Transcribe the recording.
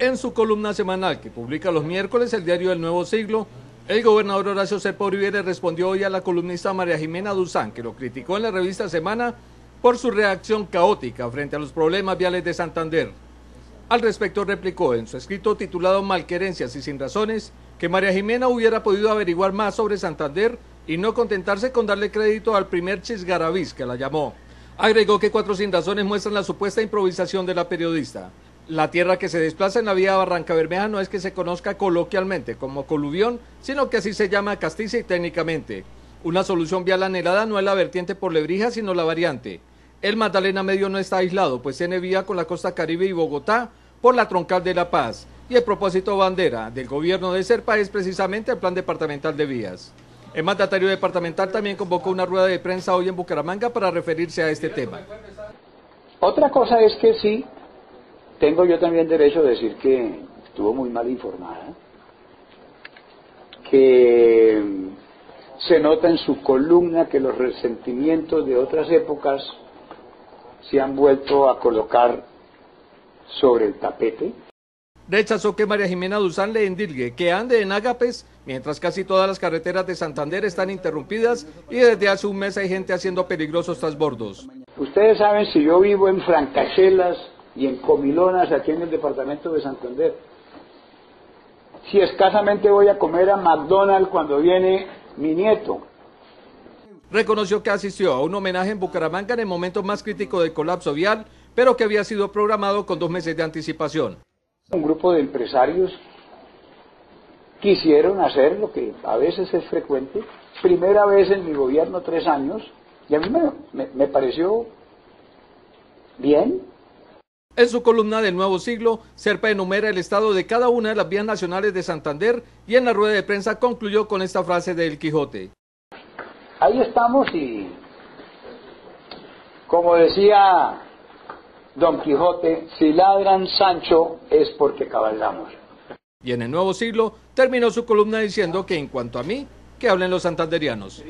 En su columna semanal que publica los miércoles el diario El Nuevo Siglo, el gobernador Horacio Serpa Uribe respondió hoy a la columnista María Jimena Duzán, que lo criticó en la revista Semana por su reacción caótica frente a los problemas viales de Santander. Al respecto replicó en su escrito titulado Malquerencias y sin razones que María Jimena hubiera podido averiguar más sobre Santander y no contentarse con darle crédito al primer chisgaravis que la llamó. Agregó que Cuatro Sin Razones muestran la supuesta improvisación de la periodista. La tierra que se desplaza en la vía Barranca Bermeja no es que se conozca coloquialmente como coluvión, sino que así se llama Castiza y técnicamente. Una solución vial anhelada no es la vertiente por Lebrija, sino la variante. El Magdalena Medio no está aislado, pues tiene vía con la costa caribe y Bogotá por la troncal de La Paz. Y el propósito bandera del gobierno de Serpa es precisamente el plan departamental de vías. El mandatario departamental también convocó una rueda de prensa hoy en Bucaramanga para referirse a este tema. Otra cosa es que sí, tengo yo también derecho a decir que estuvo muy mal informada, que se nota en su columna que los resentimientos de otras épocas se han vuelto a colocar sobre el tapete. Rechazó que María Jimena Duzán le endilgue que ande en Ágapes, mientras casi todas las carreteras de Santander están interrumpidas y desde hace un mes hay gente haciendo peligrosos transbordos. Ustedes saben si yo vivo en Francachelas, y en comilonas aquí en el departamento de Santander. Si escasamente voy a comer a McDonald's cuando viene mi nieto. Reconoció que asistió a un homenaje en Bucaramanga en el momento más crítico del colapso vial, pero que había sido programado con dos meses de anticipación. Un grupo de empresarios quisieron hacer lo que a veces es frecuente, primera vez en mi gobierno tres años, y a mí me, me pareció bien, en su columna del Nuevo Siglo, Serpa enumera el estado de cada una de las vías nacionales de Santander y en la rueda de prensa concluyó con esta frase del Quijote. Ahí estamos y, como decía Don Quijote, si ladran Sancho es porque cabalgamos. Y en el Nuevo Siglo terminó su columna diciendo que en cuanto a mí, que hablen los santanderianos.